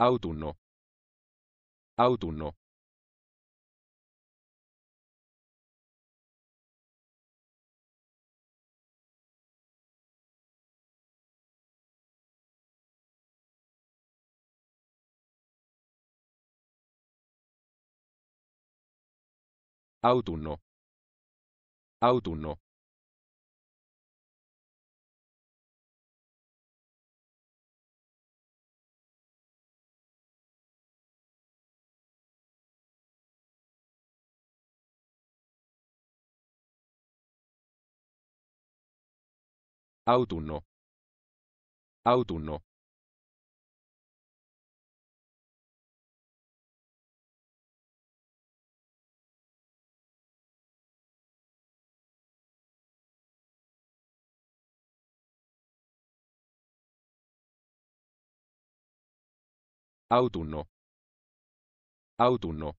Autunno. Autunno. Autunno. Autunno. Autunno. Autunno. Autunno. Autunno.